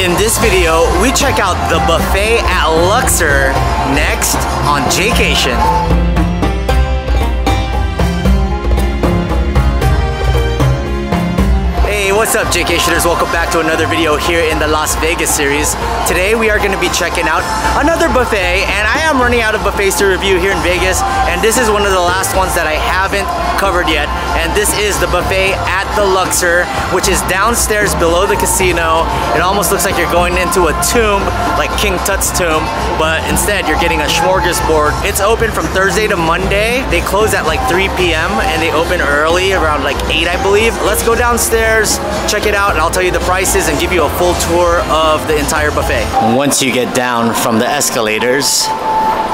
In this video, we check out the buffet at Luxor next on Jaycation. Hey, what's up Jaycationers? Welcome back to another video here in the Las Vegas series. Today we are going to be checking out another buffet and I am running out of buffets to review here in Vegas and this is one of the last ones that I haven't covered yet and this is the buffet at the Luxor which is downstairs below the casino. It almost looks like you're going into a tomb like King Tut's tomb but instead you're getting a smorgasbord. It's open from Thursday to Monday. They close at like 3 p.m. and they open early around like 8 I believe. Let's go downstairs check it out, and I'll tell you the prices and give you a full tour of the entire buffet. Once you get down from the escalators,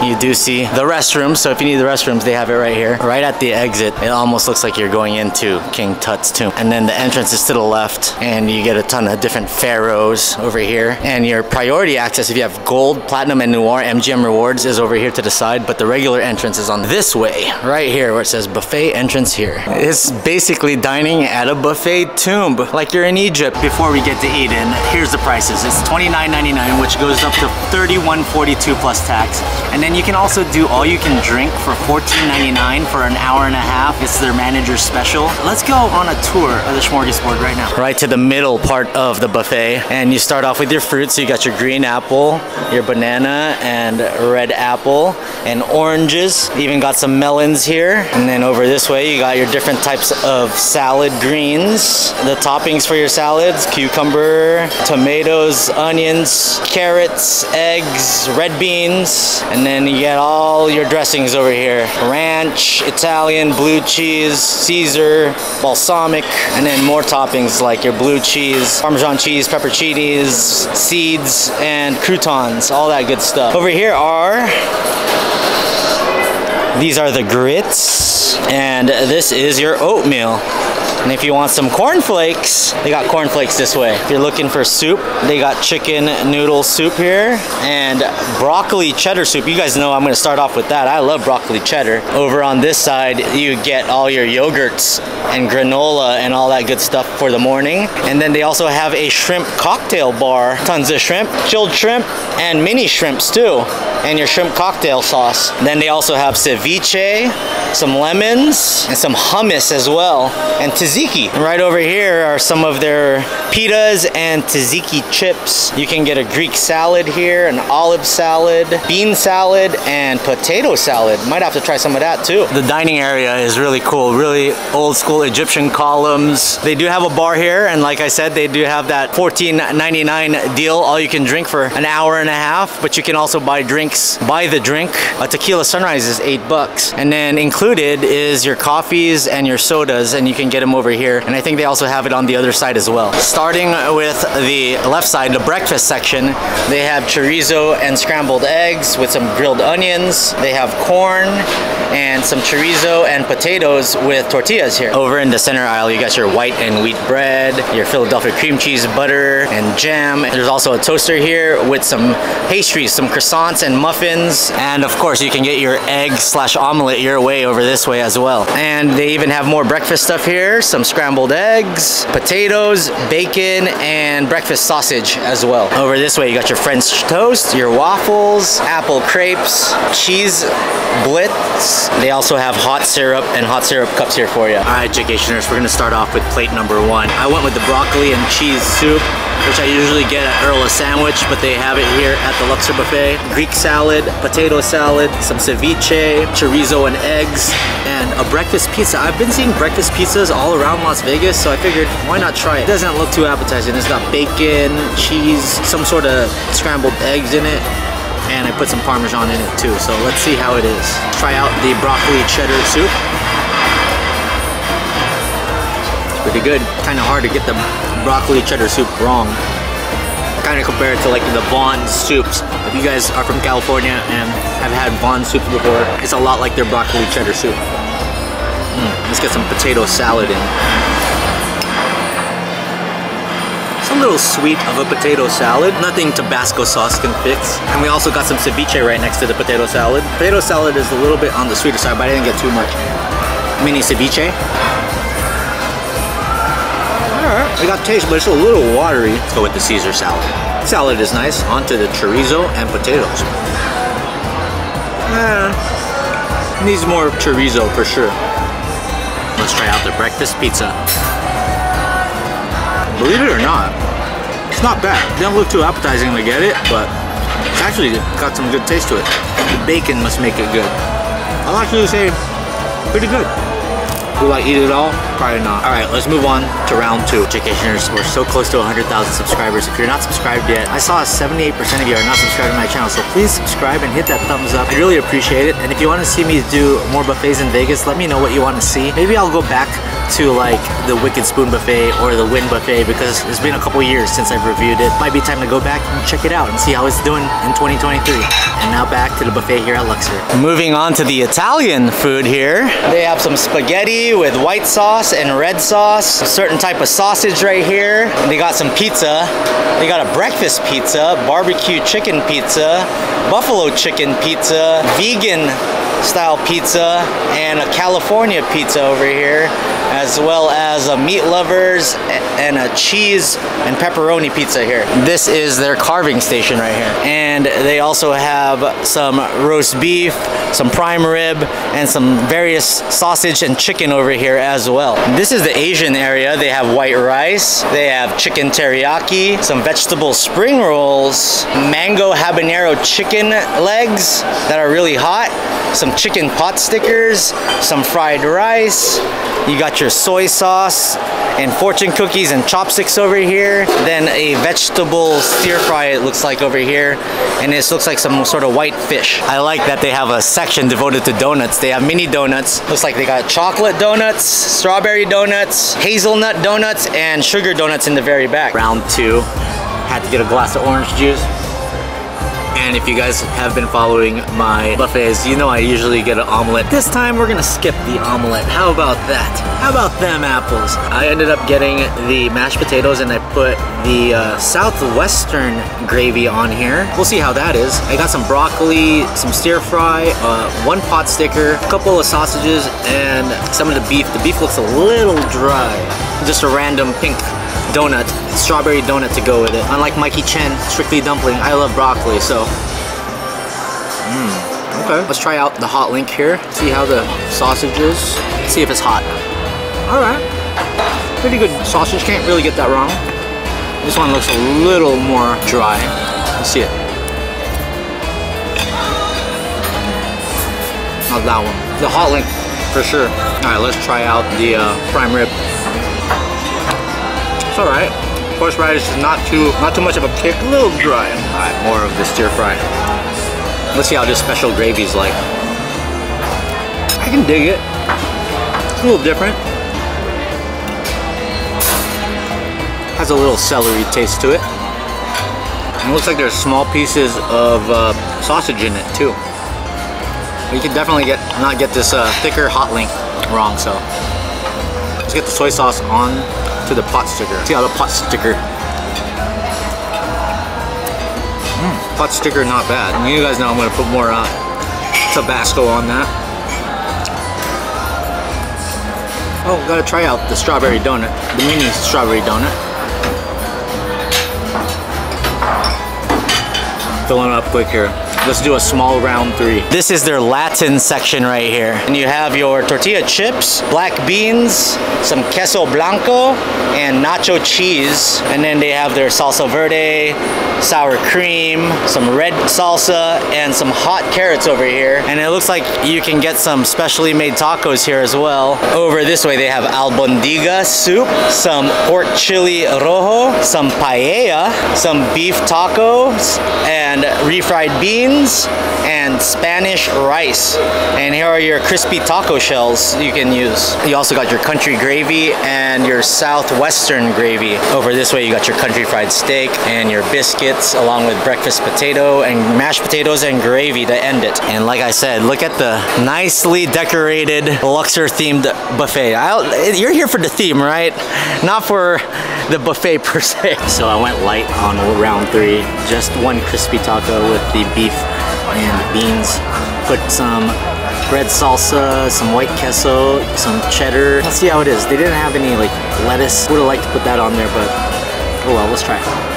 you do see the restrooms. So if you need the restrooms, they have it right here. Right at the exit, it almost looks like you're going into King Tut's tomb. And then the entrance is to the left, and you get a ton of different pharaohs over here. And your priority access, if you have gold, platinum, and noir MGM rewards, is over here to the side. But the regular entrance is on this way, right here, where it says buffet entrance here. It's basically dining at a buffet tomb, like you're in Egypt. Before we get to Eden, here's the prices. It's $29.99, which goes up to $31.42 plus tax. And then you can also do all you can drink for $14.99 for an hour and a half. It's their manager's special. Let's go on a tour of the smorgasbord right now. Right to the middle part of the buffet. And you start off with your fruits. So you got your green apple, your banana, and red apple, and oranges. Even got some melons here. And then over this way, you got your different types of salad greens. The toppings for your salads, cucumber, tomatoes, onions, carrots, eggs, red beans, and then you get all your dressings over here. Ranch, Italian, blue cheese, Caesar, balsamic, and then more toppings like your blue cheese, Parmesan cheese, pepperoncinis, seeds, and croutons, all that good stuff. Over here are these are the grits, and this is your oatmeal. And if you want some cornflakes, they got cornflakes this way. If you're looking for soup, they got chicken noodle soup here and broccoli cheddar soup. You guys know I'm gonna start off with that. I love broccoli cheddar. Over on this side, you get all your yogurts and granola and all that good stuff for the morning. And then they also have a shrimp cocktail bar. Tons of shrimp, chilled shrimp, and mini shrimps too. And your shrimp cocktail sauce. Then they also have ceviche, some lemons, and some hummus as well. And tzatziki. And right over here are some of their pitas and tzatziki chips. You can get a Greek salad here, an olive salad, bean salad, and potato salad. Might have to try some of that too. The dining area is really cool, really old school Egyptian columns. They do have a bar here, and like I said, they do have that $14.99 deal, all you can drink for an hour and a half, but you can also buy drinks by the drink. A tequila sunrise is eight bucks. And then included is your coffees and your sodas, and you can get them over here. And I think they also have it on the other side as well. Starting with the left side, the breakfast section, they have chorizo and scrambled eggs with some grilled onions. They have corn and some chorizo and potatoes with tortillas here. Over in the center aisle, you got your white and wheat bread, your Philadelphia cream cheese, butter, and jam. There's also a toaster here with some pastries, some croissants and muffins. And of course, you can get your egg slash omelet your way over this way as well. And they even have more breakfast stuff here, some scrambled eggs, potatoes, bacon, and breakfast sausage as well. Over this way, you got your French toast, your waffles, apple crepes, cheese blintz. They also have hot syrup and hot syrup cups here for you. All right, Jaycationers, we're gonna start off with plate number one. I went with the broccoli and cheese soup which I usually get at Earl of Sandwich, but they have it here at the Luxor Buffet. Greek salad, potato salad, some ceviche, chorizo and eggs, and a breakfast pizza. I've been seeing breakfast pizzas all around Las Vegas, so I figured why not try it? It doesn't look too appetizing. It's got bacon, cheese, some sort of scrambled eggs in it, and I put some Parmesan in it too. So let's see how it is. Try out the broccoli cheddar soup. Pretty good. Kind of hard to get the broccoli cheddar soup wrong. Kind of compare it to like the Vons soups. If you guys are from California and have had Vons soup before, it's a lot like their broccoli cheddar soup. Mm, let's get some potato salad in. It's a little sweet of a potato salad. Nothing Tabasco sauce can fix. And we also got some ceviche right next to the potato salad. Potato salad is a little bit on the sweeter side, but I didn't get too much. Mini ceviche. It got taste, but it's a little watery. Let's go with the Caesar salad. Salad is nice. Onto the chorizo and potatoes. Eh, needs more chorizo for sure. Let's try out the breakfast pizza. Believe it or not, it's not bad. Doesn't look too appetizing to get it, but it's actually got some good taste to it. The bacon must make it good. I'll actually say pretty good. Will I eat it all? Probably not. All right, let's move on to round two. Jaycationers, we're so close to 100,000 subscribers. If you're not subscribed yet, I saw 78% of you are not subscribed to my channel, so please subscribe and hit that thumbs up. I really appreciate it. And if you want to see me do more buffets in Vegas, let me know what you want to see. Maybe I'll go back to like the Wicked Spoon Buffet or the Wynn Buffet because it's been a couple years since I've reviewed it. Might be time to go back and check it out and see how it's doing in 2023. And now back to the buffet here at Luxor. Moving on to the Italian food here. They have some spaghetti with white sauce and red sauce. A certain type of sausage right here. They got some pizza. They got a breakfast pizza, barbecue chicken pizza, buffalo chicken pizza, vegan style pizza and a California pizza over here as well as a meat lovers and a cheese and pepperoni pizza here. This is their carving station right here. And they also have some roast beef, some prime rib, and some various sausage and chicken over here as well. This is the Asian area. They have white rice, they have chicken teriyaki, some vegetable spring rolls, mango habanero chicken legs that are really hot, some chicken pot stickers, some fried rice. You got your soy sauce and fortune cookies and chopsticks over here. Then a vegetable stir fry it looks like over here. And this looks like some sort of white fish. I like that they have a section devoted to donuts. They have mini donuts. Looks like they got chocolate donuts, strawberry donuts, hazelnut donuts, and sugar donuts in the very back. Round two. Had to get a glass of orange juice. And if you guys have been following my buffets, you know I usually get an omelet. This time we're gonna skip the omelet. How about that? How about them apples? I ended up getting the mashed potatoes and I put the uh, southwestern gravy on here. We'll see how that is. I got some broccoli, some stir fry, uh, one pot sticker, a couple of sausages, and some of the beef. The beef looks a little dry. Just a random pink donut, strawberry donut to go with it. Unlike Mikey Chen, strictly dumpling, I love broccoli, so. Mmm, okay. Let's try out the hot link here, see how the sausage is, see if it's hot. All right, pretty good sausage, can't really get that wrong. This one looks a little more dry. Let's see it. Not that one. The hot link, for sure. All right, let's try out the uh, prime rib. It's all right. Horseradish is not too not too much of a kick, a little dry. All right, more of the stir fry. Let's see how this special gravy is like. I can dig it. It's a little different. Has a little celery taste to it. And it looks like there's small pieces of uh, sausage in it too. you can definitely get not get this uh, thicker hot link wrong. So let's get the soy sauce on to the pot sticker. See how the pot sticker. Mm, pot sticker not bad. And you guys know I'm gonna put more uh, Tabasco on that. Oh, gotta try out the strawberry donut, the mini strawberry donut. Filling up quick here. Let's do a small round three. This is their Latin section right here. And you have your tortilla chips, black beans, some queso blanco, and nacho cheese. And then they have their salsa verde, sour cream, some red salsa, and some hot carrots over here. And it looks like you can get some specially made tacos here as well. Over this way, they have albondiga soup, some pork chili rojo, some paella, some beef tacos, and refried beans, and Spanish rice. And here are your crispy taco shells you can use. You also got your country gravy and your southwestern gravy. Over this way you got your country fried steak and your biscuits along with breakfast potato and mashed potatoes and gravy to end it. And like I said, look at the nicely decorated Luxor themed buffet. I'll, you're here for the theme, right? Not for the buffet per se. So I went light on round three. Just one crispy taco with the beef and beans. Put some red salsa, some white queso, some cheddar. Let's see how it is. They didn't have any like lettuce. Would have liked to put that on there, but oh well, let's try it.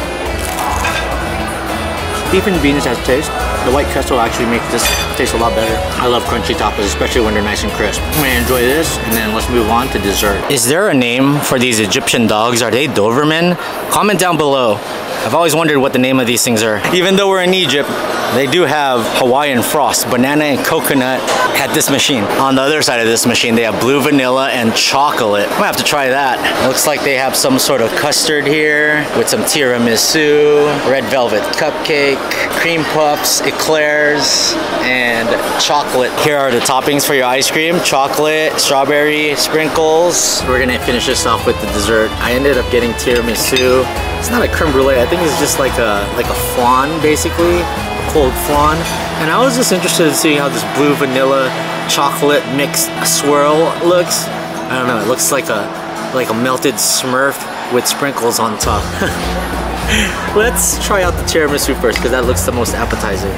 Beef and beans has taste. The white crust will actually make this taste a lot better. I love crunchy tapas, especially when they're nice and crisp. I'm gonna enjoy this, and then let's move on to dessert. Is there a name for these Egyptian dogs? Are they Doberman? Comment down below. I've always wondered what the name of these things are. Even though we're in Egypt, they do have Hawaiian frost, banana and coconut at this machine. On the other side of this machine, they have blue vanilla and chocolate. I'm gonna have to try that. It looks like they have some sort of custard here with some tiramisu, red velvet cupcake, cream puffs, eclairs, and chocolate. Here are the toppings for your ice cream. Chocolate, strawberry sprinkles. We're gonna finish this off with the dessert. I ended up getting tiramisu. It's not a creme brulee. I think it's just like a like a flan, basically cold flan. And I was just interested in seeing how this blue vanilla chocolate mixed swirl looks. I don't know, it looks like a like a melted smurf with sprinkles on top. Let's try out the tiramisu first because that looks the most appetizing.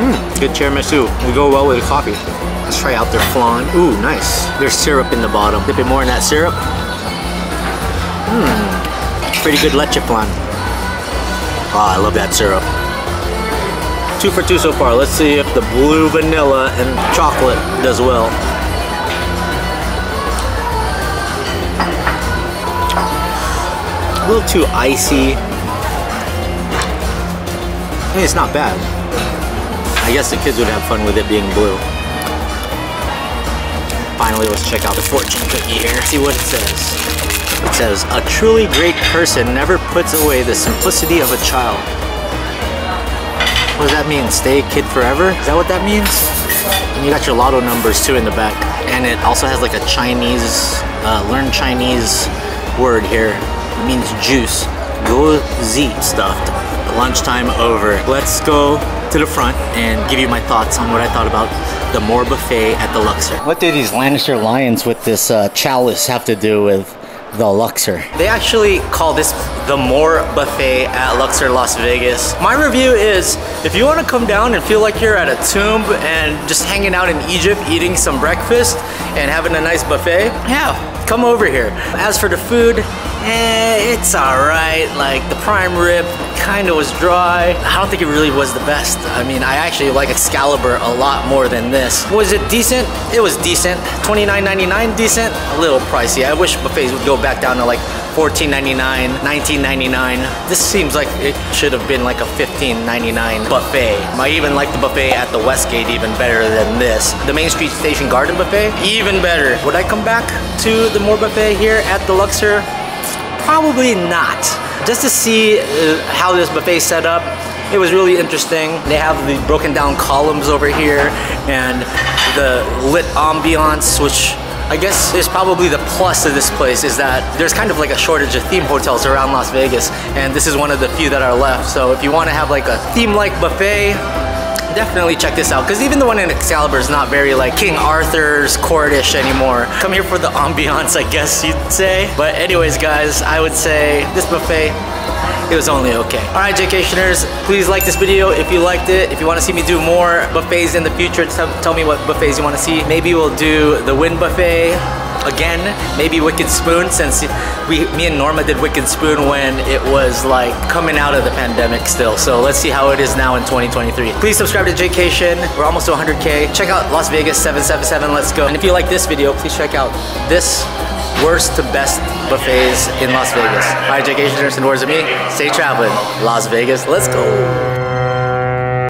Mmm, good tiramisu. Will go well with the coffee. Let's try out their flan. Ooh, nice. There's syrup in the bottom. Dip it more in that syrup. Mmm, pretty good leche flan. Ah, I love that syrup. Two for two so far. Let's see if the blue vanilla and chocolate does well. A little too icy. I mean, it's not bad. I guess the kids would have fun with it being blue. Finally, let's check out the fortune cookie here. See what it says. It says, a truly great person never puts away the simplicity of a child. What does that mean? Stay a kid forever? Is that what that means? And you got your lotto numbers too in the back. And it also has like a Chinese, uh, learn Chinese word here. It means juice. Go Z stuffed. Lunchtime over. Let's go to the front and give you my thoughts on what I thought about the More Buffet at the Luxor. What do these Lannister lions with this uh, chalice have to do with the Luxor. They actually call this the More Buffet at Luxor Las Vegas. My review is if you want to come down and feel like you're at a tomb and just hanging out in Egypt eating some breakfast and having a nice buffet, yeah, come over here. As for the food, eh, it's alright. Like the prime rib kind of was dry. I don't think it really was the best. I mean, I actually like Excalibur a lot more than this. Was it decent? It was decent. $29.99 decent? A little pricey. I wish buffets would go back down to like $14.99, $19.99. This seems like it should have been like a $15.99 buffet. I even like the buffet at the Westgate even better than this. The Main Street Station Garden buffet, even better. Would I come back to the More buffet here at the Luxor? Probably not. Just to see uh, how this buffet set up, it was really interesting. They have the broken down columns over here and the lit ambiance, which I guess is probably the plus of this place is that there's kind of like a shortage of theme hotels around Las Vegas and this is one of the few that are left. So if you want to have like a theme-like buffet, definitely check this out because even the one in Excalibur is not very like King Arthur's courtish anymore. Come here for the ambiance, I guess you'd say. But anyways, guys, I would say this buffet it was only okay. All right, Jaycationers, please like this video if you liked it. If you want to see me do more buffets in the future, tell me what buffets you want to see. Maybe we'll do the Wynn Buffet again. Maybe Wicked Spoon since we, me and Norma did Wicked Spoon when it was like coming out of the pandemic still. So let's see how it is now in 2023. Please subscribe to Jaycation. We're almost to 100K. Check out Las Vegas 777. Let's go. And if you like this video, please check out this worst to best buffets in Las Vegas. All right, Jaycationers and words of me, stay traveling. Las Vegas, let's go.